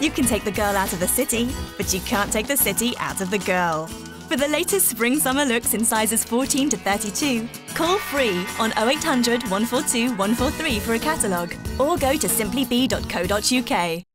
You can take the girl out of the city, but you can't take the city out of the girl. For the latest spring summer looks in sizes 14 to 32, call free on 0800 142 143 for a catalogue or go to simplybe.co.uk.